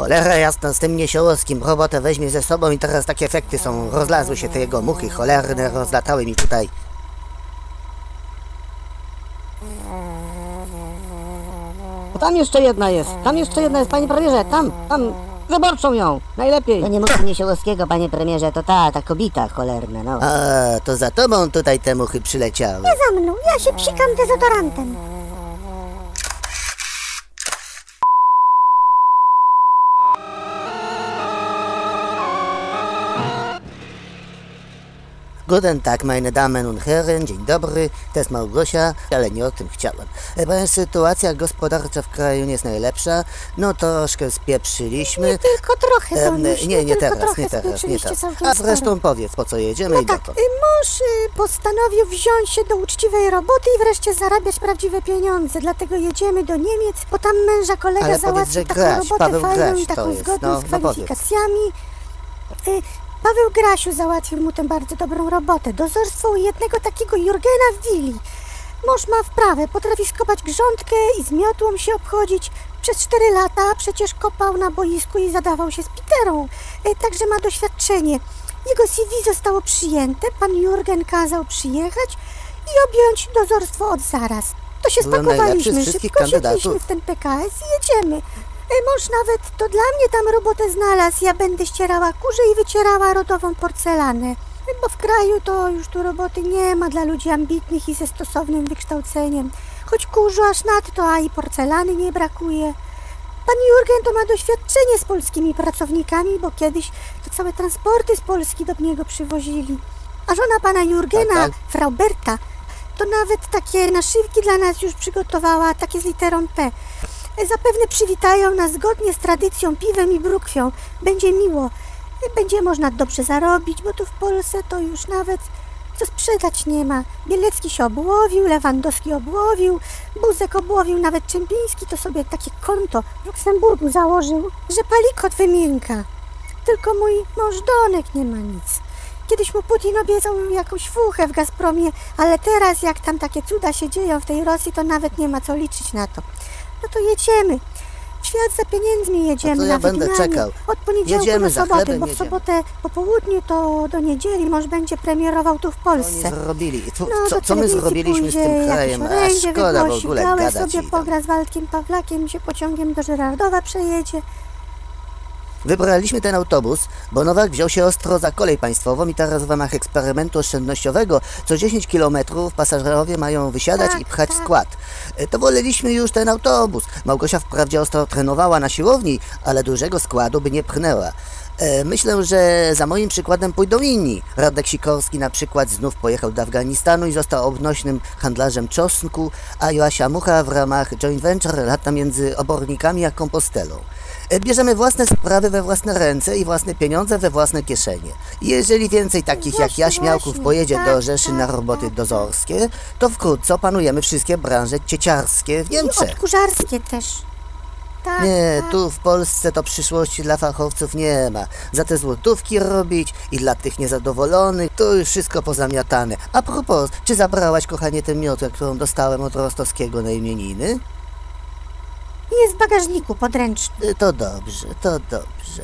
Cholera jasna, z tym niesiołowskim robotę weźmie ze sobą i teraz takie efekty są. Rozlazły się te jego muchy cholerne, rozlatały mi tutaj. Tam jeszcze jedna jest, tam jeszcze jedna jest, panie premierze, tam, tam, wyborczą ją, najlepiej. To nie muszę Niesiołowskiego, panie premierze, to ta, ta kobita cholerna, no. A, to za tobą tutaj te muchy przyleciały. Za mną, ja się psikam dezodorantem. Guten Tag, meine Damen und Herren, dzień dobry, to jest Małgosia, ale nie o tym chciałem. E, Ponieważ sytuacja gospodarcza w kraju nie jest najlepsza, no troszkę spieprzyliśmy. Tylko trochę, Tonuś, nie, nie tylko teraz, trochę nie teraz, nie teraz. A sporo. zresztą powiedz, po co jedziemy No i tak, dokąd. y, mąż y, postanowił wziąć się do uczciwej roboty i wreszcie zarabiać prawdziwe pieniądze. Dlatego jedziemy do Niemiec, bo tam męża kolega Ale powiedz, załatwił że taką robotę Paweł fajną Graś i taką jest, zgodną no, z no powiedz. kwalifikacjami. Y, Paweł Grasiu załatwił mu tę bardzo dobrą robotę. Dozorstwo u jednego takiego Jurgena w Willi. Mąż ma wprawę, potrafi skopać grządkę i z miotłą się obchodzić. Przez cztery lata przecież kopał na boisku i zadawał się z Piterą. E, Także ma doświadczenie. Jego CV zostało przyjęte, pan Jurgen kazał przyjechać i objąć dozorstwo od zaraz. To się z spakowaliśmy, szybko siedliśmy w ten PKS i jedziemy. E, Mąż nawet to dla mnie tam robotę znalazł. Ja będę ścierała kurze i wycierała rodową porcelanę. E, Bo w kraju to już tu roboty nie ma dla ludzi ambitnych i ze stosownym wykształceniem. Choć kurzu aż nadto, a i porcelany nie brakuje. Pan Jurgen to ma doświadczenie z polskimi pracownikami, bo kiedyś to całe transporty z Polski do niego przywozili. A żona pana Jurgena, Tak, tak. Frau Berta, to nawet takie naszywki dla nas już przygotowała, takie z literą P. Zapewne przywitają nas zgodnie z tradycją piwem i brukwią. Będzie miło. Będzie można dobrze zarobić, bo tu w Polsce to już nawet co sprzedać nie ma. Bielecki się obłowił, Lewandowski obłowił, Buzek obłowił, nawet Czempiński to sobie takie konto w Luksemburgu założył, że palikot wymienka. Tylko mój mąż Donek nie ma nic. Kiedyś mu Putin obiecał jakąś fuchę w Gazpromie, ale teraz jak tam takie cuda się dzieją w tej Rosji, to nawet nie ma co liczyć na to. No to jedziemy. W świat za pieniędzmi jedziemy No to ja na będę wygnanie. czekał. Od poniedziałku Jedziemy do za soboty, chlebem, bo w sobotę po południu to do niedzieli mąż będzie premierował tu w oni Polsce. zrobili? Co, No, co, co my zrobiliśmy z tym krajem? A szkoda w ogóle gadać sobie pogra z Waldkiem Pawlakiem, się pociągiem do Żyrardowa przejedzie. Wybraliśmy ten autobus, bo Nowak wziął się ostro za kolej państwową i teraz w ramach eksperymentu oszczędnościowego co 10 km pasażerowie mają wysiadać Tak, i pchać tak. skład. E, To woleliśmy już ten autobus. Małgosia wprawdzie ostro trenowała na siłowni, ale dużego składu by nie pchnęła. E, Myślę, że za moim przykładem pójdą inni. Radek Sikorski na przykład znów pojechał do Afganistanu i został obnośnym handlarzem czosnku, a Joasia Mucha w ramach joint venture lata między obornikami a kompostelą. E, Bierzemy własne sprawy we własne ręce i własne pieniądze we własne kieszenie. Jeżeli więcej takich jak ja, śmiałków, właśnie. pojedzie do Tak, Rzeszy tak, na roboty tak, dozorskie, to wkrótce opanujemy wszystkie branże cieciarskie w I Niemczech. odkurzarskie też. Tak, Nie, tak. tu w Polsce to przyszłości dla fachowców nie ma. Za te złotówki robić i dla tych niezadowolonych to już wszystko pozamiatane. A propos, czy zabrałaś, kochanie, tę miotę, którą dostałem od Rostowskiego na imieniny? Jest w bagażniku podręcznym. Y, To dobrze, to dobrze.